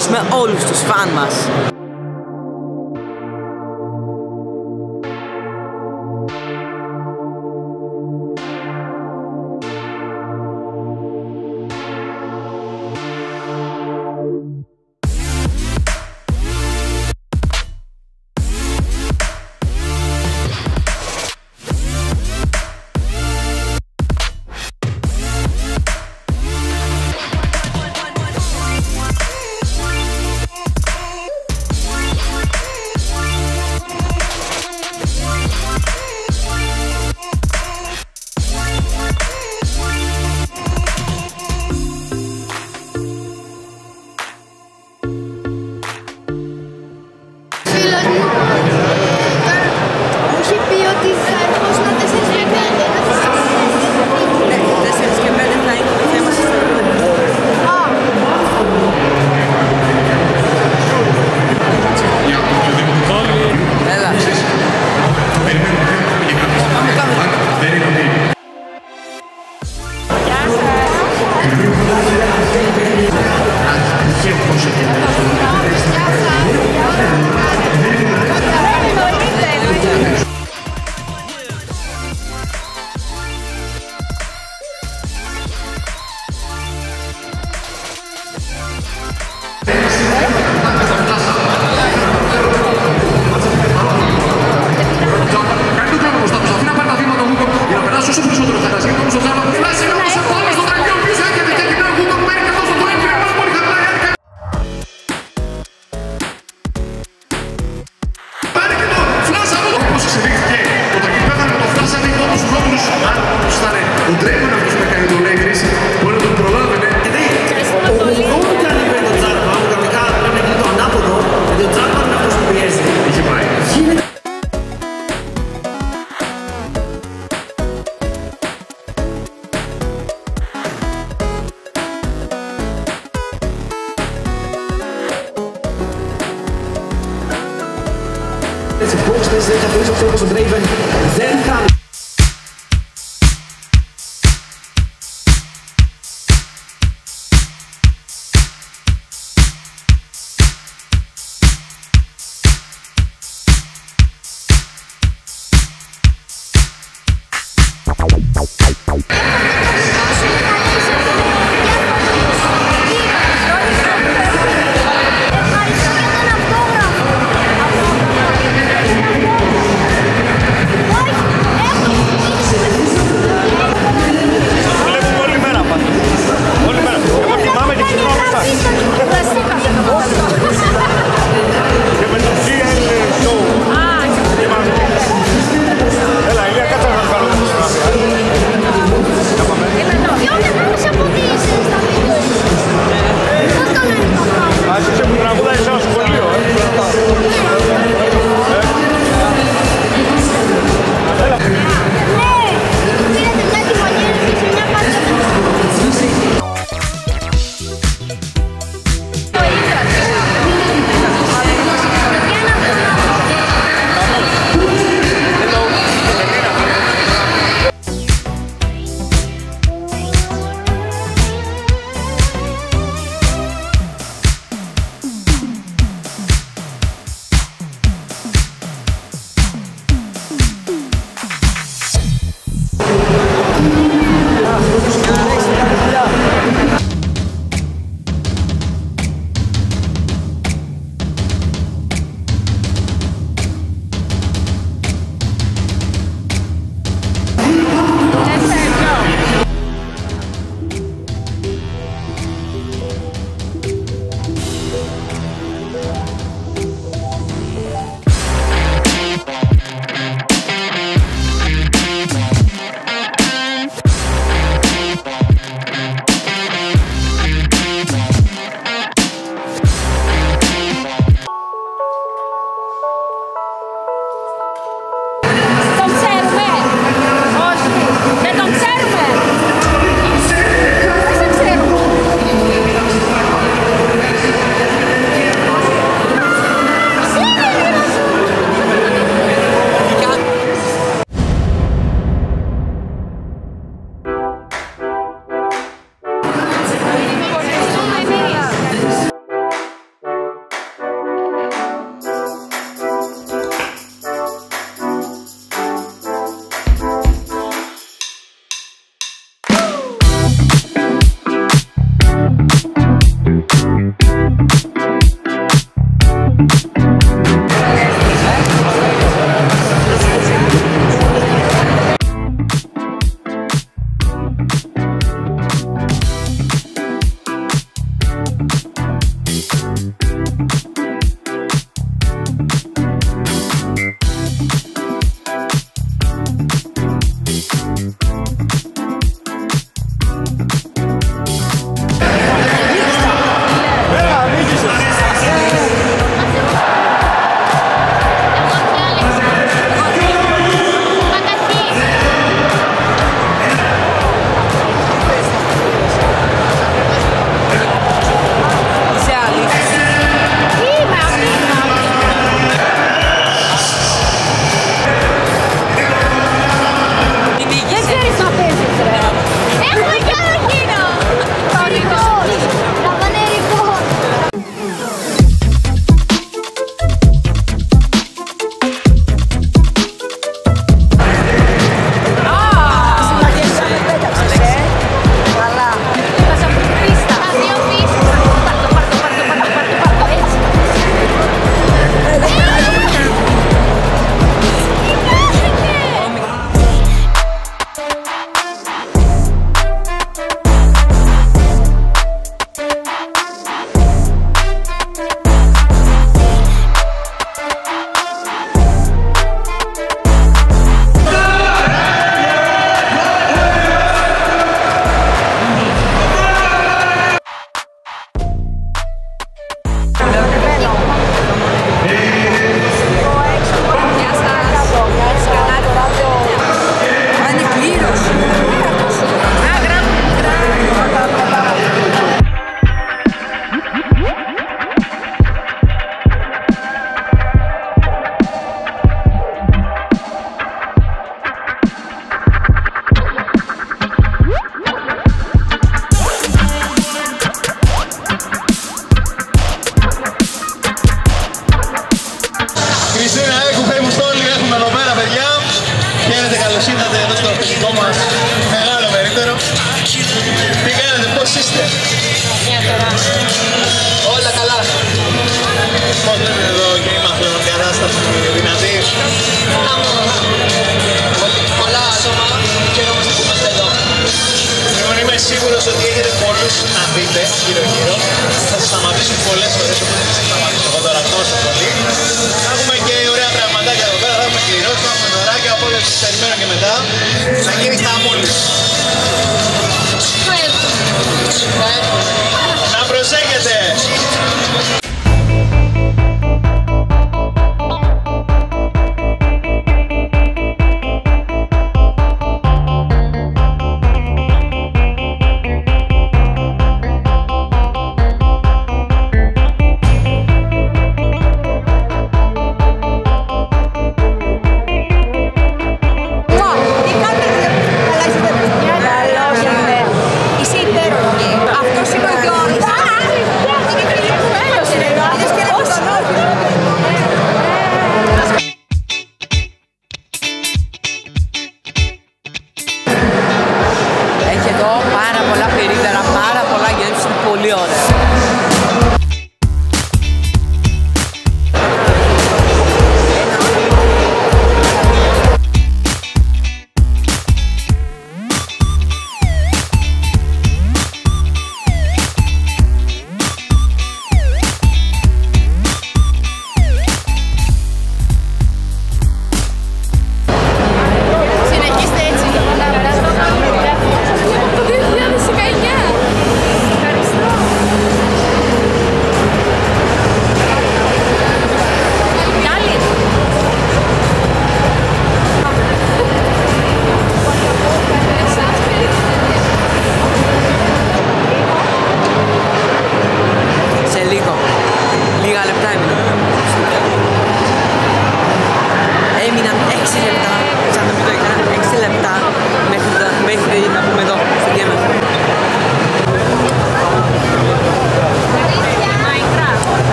συναντήσουμε όλους τους φαν μας. Thrones, κατάσταση δυνατή. Πολλά άτομα, χαιρόμαστε που είμαστε εδώ. Λοιπόν, είμαι σίγουρος ότι έχετε πολλούς να δείτε γύρω-γύρω. Θα σας σταματήσουν πολλές φορές, οπότε θα σας σταματήσω εγώ τώρα τόσο πολύ. Θα έχουμε και ωραία πραγματάκια εδώ πέρα, θα έχουμε κληρώσεις, θα έχουμε δωράκια, οπότε σας περιμένω και μετά.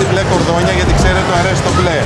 Κάτι μπλε κορδόνια γιατί ξέρετε το αρέσει το μπλε.